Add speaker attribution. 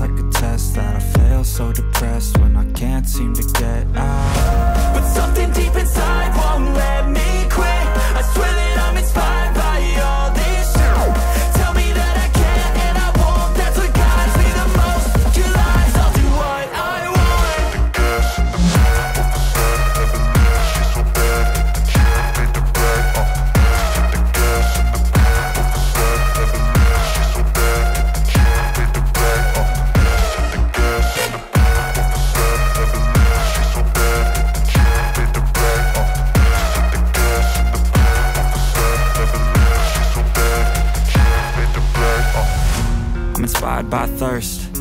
Speaker 1: like a test that I fail So depressed